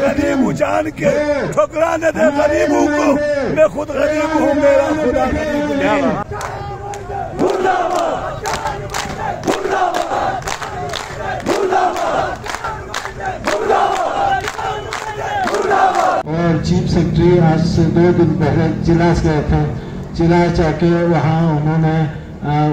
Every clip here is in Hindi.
गरीब जान के। न दे को। मैं खुद गरीब हूँ, मेरा खुदा गरीब चीफ सेक्रेटरी आज से दो दिन पहले जिला से गए थे। जिला जाके वहाँ उन्होंने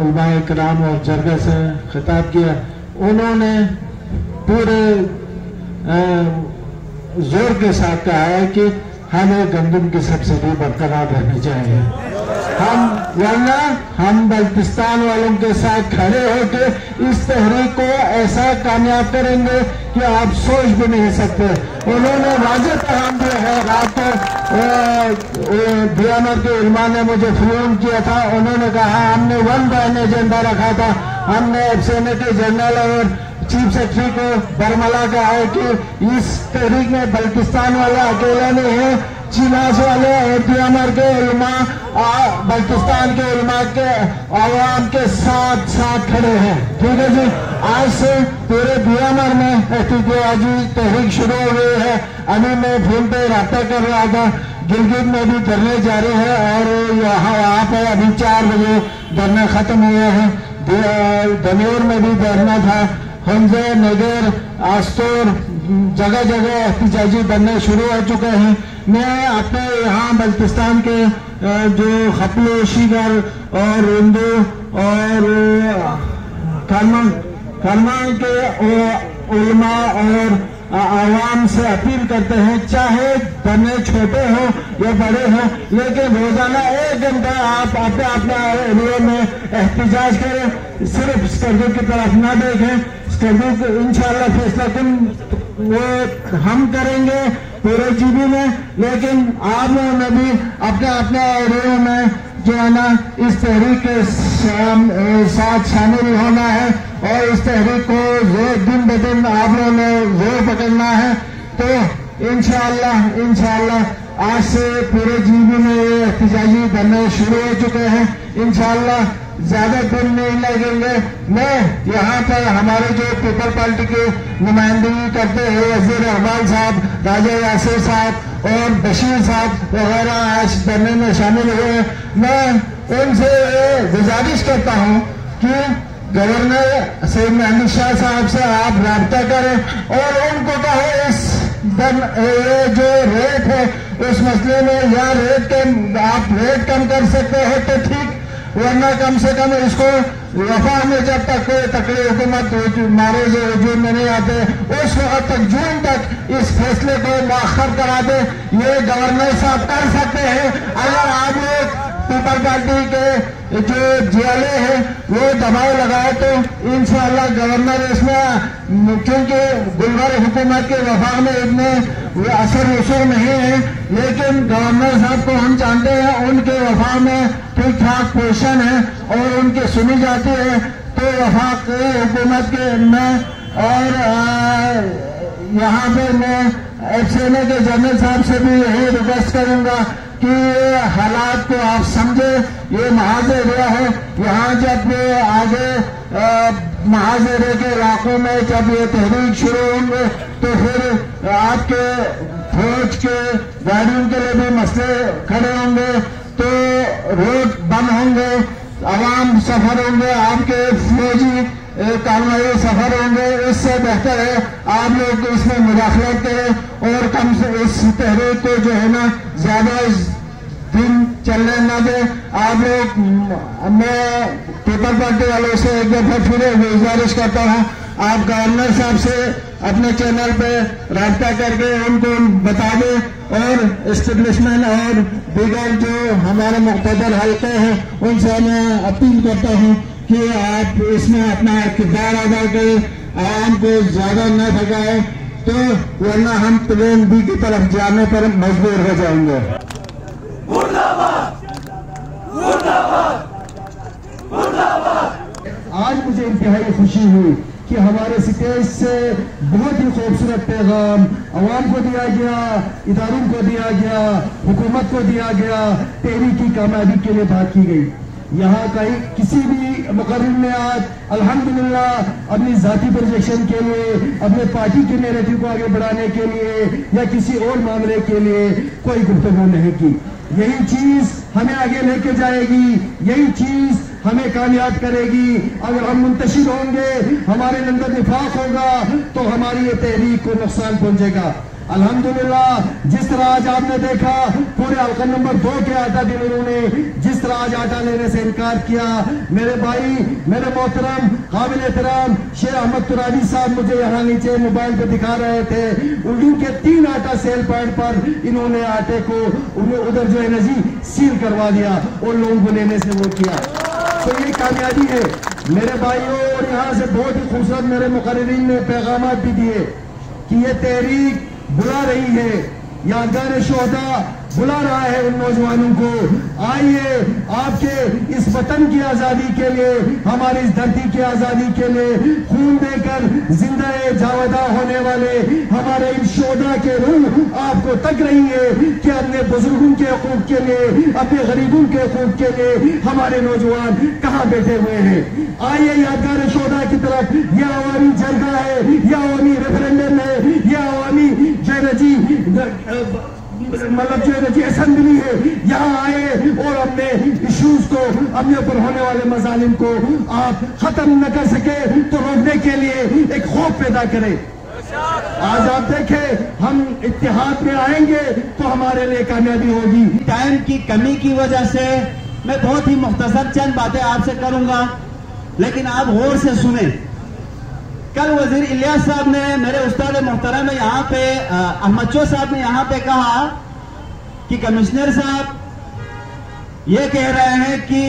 उलमा कराम और जरगा से खिताब किया। उन्होंने पूरे ज़ोर के साथ कहा है कि हमें गंदम की सब्सिडी बरकरार रखनी चाहिए। हम वरना हम बल्तिस्तान वालों के साथ खड़े होकर इस तहरीक को ऐसा कामयाब करेंगे कि आप सोच भी नहीं सकते। उन्होंने वाजे पैगाम जो है, रात को बियाना के इल्मा ने मुझे फ़ोन किया था। उन्होंने कहा, हमने वन बैन एजेंडा रखा था। हमने एफ़ के जनरल और चीफ सेक्रेटरी को बरमला का है कि इस तहरीक में बल्किस्तान वाला अकेला नहीं है। चिनास वाले एहतियामर के उलमा बल्किस्तान के उलमा के आवाम के साथ साथ खड़े हैं। ठीक है जी? आज से पूरे दियामर में एहतियाजी तहरीक शुरू हो गई है। अभी मैं फ़ोन पे रहा कर रहा था। गिलगित में भी धरने जारी है और यहाँ वहाँ पे अभी चार बजे धरना खत्म हुए हैं। धनौर में भी धरना था। हंजे नगर आस्तोर जगह जगह एहतजाजी बनने शुरू हो चुके हैं। मैं अपने यहाँ बल्तिस्तान के जो खपलोशीगर और हिंदू और खरमा खरमा के उलमा और आवाम से अपील करते हैं, चाहे बने छोटे हो या बड़े हो, लेकिन रोज़ाना एक घंटा आप अपने अपने एरिया में एहतजाज करें। सिर्फ़ सड़कों की तरफ़ ना देखें। तहसील तो इंशाला फैसला तुम, वो हम करेंगे पूरे जीबी में, लेकिन आप लोगों ने भी अपने अपने एरियो में जो है ना, इस तहरीक के साथ शामिल होना है, और इस तहरीक को दिन ब दिन आप लोगों ने वो पकड़ना है। तो इनशाला इनशाला आज से पूरे जीबी में ये एहतजाजी धरने शुरू हो चुके हैं। इनशाला ज़्यादा दिन नहीं लगेंगे। मैं यहाँ पर हमारे जो पीपल पार्टी के नुमाइंदगी करते हैं वज़ीर रहमान साहब राजा यासिर साहब और बशीर साहब वगैरह आज धरने में शामिल हुए मैं उनसे गुजारिश करता हूँ कि गवर्नर सैम अमित शाह साहब से आप रबता करें और उनको कहें इस दन, जो रेट है उस मसले में या रेट आप रेट कम कर सकते हैं तो ठीक वरना कम से कम इसको वफा में जब तक कोई तकलीफ़ हुकूमत मारे जो वजूद में नहीं आते, उस वक्त तक, जून तक इस फैसले को मौखर करा दे। ये गवर्नर साहब कर सकते हैं। अगर आप लोग पीपल पार्टी के जो जियाले हैं, वो दबाव लगाए तो इन गवर्नर इसमें, क्योंकि गुलबर हुकूमत के वफा में इतने ये असर उसे नहीं है, लेकिन गवर्नर साहब को हम जानते हैं, उनके वफा में ठीक ठाक पोषण है और उनकी सुनी जाती है। तो वफा के हुकूमत के में और यहाँ पे मैं एफ़ के जनरल साहब से भी यही रिक्वेस्ट करूँगा कि हालात को आप समझे। ये महाज एरिया है। यहाँ जब आगे महाज एरिया के इलाकों में जब ये तहरीक शुरू होंगे तो फिर आज के फौज के गाड़ियों के लिए भी मसले खड़े होंगे तो रोड बंद होंगे, आवाम सफ़र होंगे, आपके फौजी कार्रवाई सफ़र होंगे, इससे बेहतर है, आप लोग इसमें मुदाखलत करें, और कम से, इस तहरीक को जो है ना, ज़्यादा दिन चलने न दे। आप लोग, मैं पेपर पार्टी वालों से एक दफ़ा फिर गुजारिश करता हूँ आप गवर्नर साहब से अपने चैनल पे रास्ता करके उनको बतावे और स्टेब्लिशमेंट और दीगर जो हमारे मुकदर हल्के हैं उनसे मैं अपील करता हूँ कि आप इसमें अपना किरदार अदा करें आम को ज़्यादा न थकाए तो वरना हम प्लेन बी की तरफ़ जाने पर मजबूर हो जाएँगे। आज मुझे इंतहाई खुशी हुई। कि हमारे स्टेज से बहुत ही खूबसूरत पैगाम आवाम को दिया गया इधारों को दिया गया, हुकूमत को दिया गया तेरी की कामयाबी के लिए बात की गई। यहाँ का किसी भी मुकर्र में आज, अल्हम्दुलिल्लाह, अपनी जाति प्रोजेक्शन के लिए, अपने पार्टी के नेरेटिव को आगे बढ़ाने के लिए, या किसी और मामले के लिए कोई गुफ्तगु नहीं की। यही चीज़ हमें आगे लेके जाएगी, यही चीज़ हमें कामयाब करेगी। अगर हम मुंतशिर होंगे, हमारे अंदर निफाक होगा तो हमारी ये तहरीक को नुकसान पहुंचेगा। अल्हम्दुलिल्लाह, जिस तरह आज आपने देखा, पूरे हल्का नंबर दो के आटा डीलरों ने जिस तरह आज आटा लेने से इनकार किया। मेरे भाई, मेरे मोहतरम, काबिल एहतराम शेख अहमद तुरानी साहब मुझे यहाँ नीचे मोबाइल पे दिखा रहे थे। उर्दू के तीन आटा सेल पॉइंट पर इन्होंने आटे को उन्हें उधर जो है जी सील करवा दिया और लोगों को लेने से वो किया। तो ये कामयाबी है। मेरे भाइयों, और यहाँ से बहुत ही खूबसूरत मेरे मुकर्रीन ने पैगाम भी दिए कि ये तहरीक बुला रही है। यादगार शोहदा बुला रहा है उन नौजवानों को। आइए आपके इस वतन की आज़ादी के लिए, हमारी इस धरती की आज़ादी के लिए खून देकर ज़िंदा जावदा होने वाले हमारे इन शोधा के रूह आपको तक रही है कि अपने बुज़ुर्गों के हकूक के लिए, अपने गरीबों के हकूक के लिए हमारे नौजवान कहाँ बैठे हुए हैं। आइए यादगार शोधा की तरफ़, यह अवामी जरगा है, यह अवामी रेफरेंडम है, यह अवामी जी मतलब जो है जी असेंबली है, यहाँ आए और अपने इश्यूज़ को, अपने ऊपर होने वाले मजालिम को आप खत्म न कर सके तो रोकने के लिए एक खौफ पैदा करें। आज आप देखें, हम इतिहाद में आएँगे तो हमारे लिए कामयाबी होगी। टाइम की कमी की वजह से मैं बहुत ही मुख्तसर चंद बातें आपसे करूँगा, लेकिन आप गौर से सुने। कल वज़ीर इलियास साहब ने मेरे उस्ताद मोहतरम यहाँ पे अहमद साहब ने यहाँ पे कहा कि कमिश्नर साहब ये कह रहे हैं कि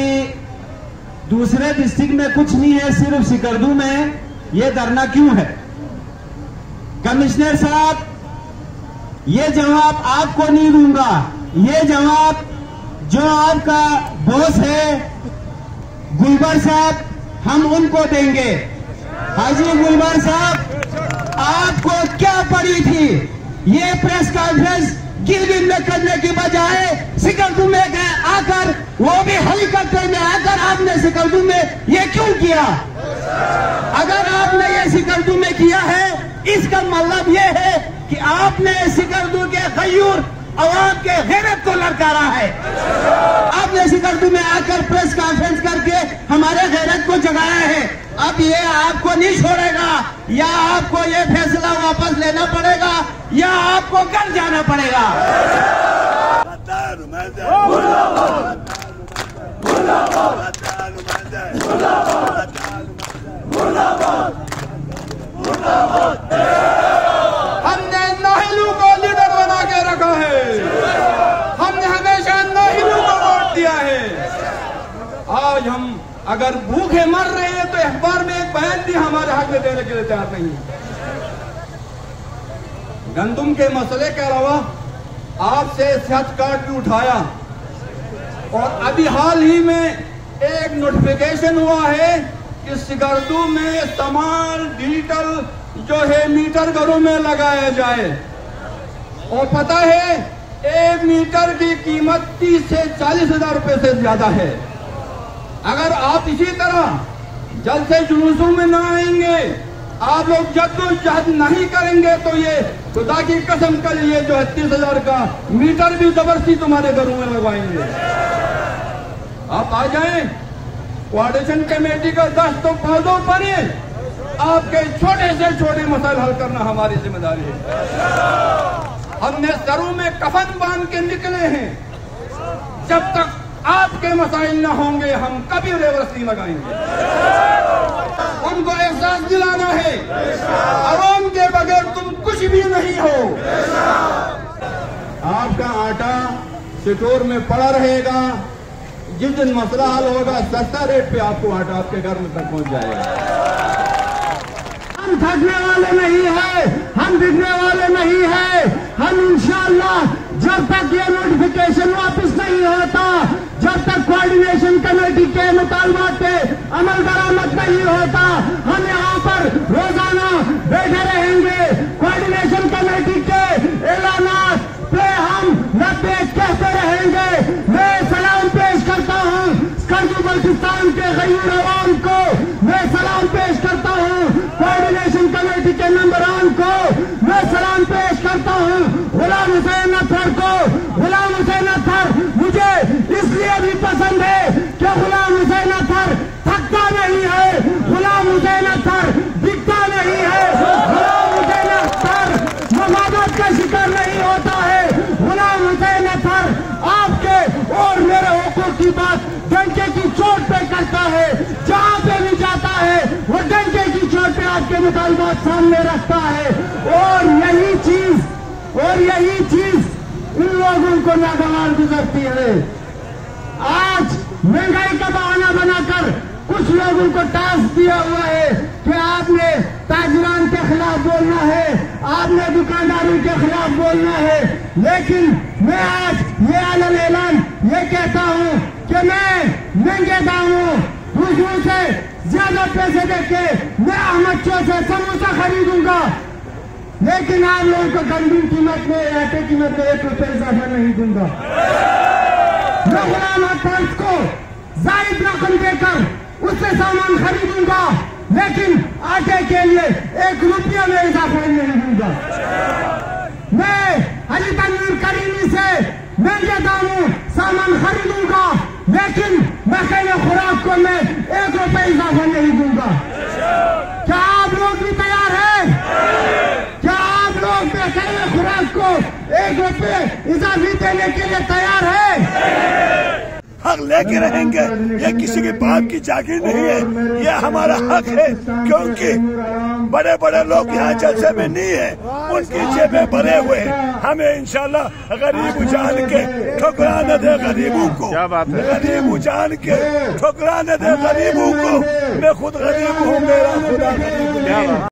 दूसरे डिस्ट्रिक्ट में कुछ नहीं है, सिर्फ़ सिकरदू में ये धरना क्यों है? कमिश्नर साहब, ये जवाब आपको नहीं दूँगा। ये जवाब जो आपका बॉस है, गुलबर साहब, हम उनको देंगे। हाजी गुलबर साहब आपको क्या पड़ी थी? ये प्रेस कॉन्फ्रेंस गिलगिन में करने की बजाय सिकरदू में गए आकर, वो भी हेलीकॉप्टर में आकर आपने सिकरदू में ये क्यों किया? अगर आपने ये सिकरदू में किया है, इसका मतलब ये है कि आपने सिकरदू के गयूर, अवाम के गैरत को लड़कारा है। आपने सिकरदू में आकर प्रेस कॉन्फ्रेंस करके हमारे गैरत को जगाया है। अब ये आपको नहीं छोड़ेगा, या आपको ये फैसला वापस लेना पड़ेगा, या आपको कल जाना पड़ेगा। हमने नाहिलू को लीडर बना के रखा है। हमने हमेशा नाहिलू को वोट दिया है। आज हम अगर भूखे मर रहे हैं तो अखबार में एक बयान भी हमारे हक में देने के लिए तैयार नहीं है। गंदुम के मसले के अलावा आपसे सेहत कार्ड भी उठाया। और अभी हाल ही में एक नोटिफिकेशन हुआ है कि सिगरदू में तमाम डिजिटल जो है मीटर घरों में लगाया जाए। और पता है, एक मीटर की कीमत तीस से चालीस हज़ार रुपए से ज़्यादा है। अगर आप इसी तरह जल्द से जुलूसों में ना आएँगे। आप लोग जद्दोजहद नहीं करेंगे तो ये खुदा की कसम कल ये जो तीस हज़ार का मीटर भी ज़बरदस्ती तुम्हारे घरों में लगवाएँगे। आप आ जाएँ। कोऑर्डिनेशन कमेटी का दस तो पौधों पर आपके छोटे से छोटे मसाइल हल करना हमारी ज़िम्मेदारी है। हमने सरों में कफन बाँध के निकले हैं। जब तक आपके मसाइल न होंगे, हम कभी रेवर्स नहीं लगाएँगे। उनको एहसास दिलाना है आवाम के बगैर तुम कुछ भी नहीं हो। आपका आटा स्टोर में पड़ा रहेगा। जिस दिन मसला हल होगा, सस्ता रेट पे आपको आटा आपके घर में तक पहुँच जाएगा। हम थकने वाले नहीं है, हम बिगड़ने वाले नहीं है। हम इंशाल्लाह, जब तक ये नोटिफिकेशन वापस नहीं होता जब तक कोऑर्डिनेशन कमेटी के मुतालबात पे अमल दरामद नहीं होता, हम यहाँ पर रोज़ाना बैठे रहेंगे कोऑर्डिनेशन कमेटी के ऐलानात पे हम नब्बे कहते रहेंगे मैं सलाम पेश करता हूँ कर्जू कि गुलाम हुसैन अतर थकता नहीं है। गुलाम हुसैन अतर दिखता नहीं है। गुलाम हुसैन अतर मफादत का शिकार नहीं होता है। गुलाम हुसैन अतर आपके और मेरे हुकूक की बात डंके की चोट पे करता है। जहाँ पे भी जाता है, वो डंके की चोट पे आपके मुतालबात सामने रखता है। और यही चीज़, और यही चीज़ इन लोगों को नागवार गुजरती है। आज महँगाई का बहाना बनाकर कुछ लोगों को टास्क दिया हुआ है कि आपने ताजरान के खिलाफ बोलना है, आपने दुकानदारों के खिलाफ बोलना है। लेकिन मैं आज ये आलम ऐलान ये कहता हूँ कि मैं महँगे दामों, दूसरों से ज़्यादा पैसे देके मैं अहमद चो से समोसा खरीदूँगा। लेकिन आप लोगों को गंदी कीमत में, आटे कीमत में एक रुपये इजाफा नहीं दूँगा। मैं गुलाम अब्बास को जायद रकम देकर उससे सामान खरीदूँगा। लेकिन आटे के लिए एक रुपया में इजाफा नहीं दूँगा मैं अली तनवीर करीमी से महँगे दामों सामान खरीदूँगा। लेकिन मकई खुराक को मैं एक रुपये इजाफा नहीं दूँगा। क्या आप लोग भी तैयार हैं? क्या आप लोग मकई खुराक को एक रुपये इजाफी देने के लिए तैयार है? हक लेके रहेंगे। ये किसी की बाप की जागीर नहीं है। ये हमारा हक है क्योंकि बड़े बड़े लोग यहाँ जलसे में नहीं है। उनकी जेबें भरे हुए हैं। हमें इंशाल्लाह गरीब जान के ठुकरा न दे गरीबों को। गरीब जान के ठुकराने दे गरीबों को। मैं खुद गरीब हूँ मेरा खुदा गरीब।